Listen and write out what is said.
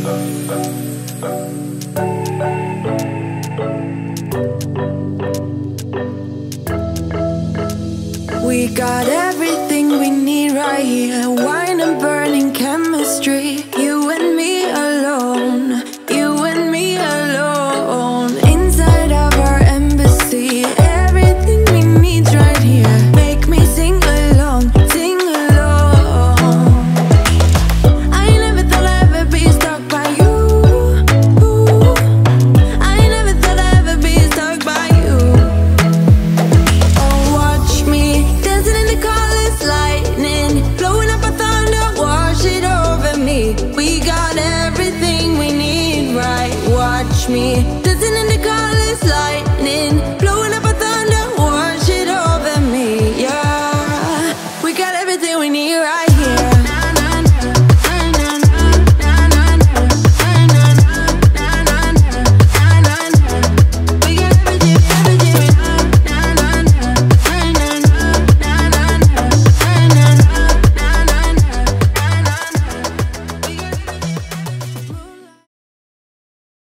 We got everything we need right here. Wine watch me dancing in the colors, lightning blowing up a thunder, watch it over me. Yeah, we got everything we need right here.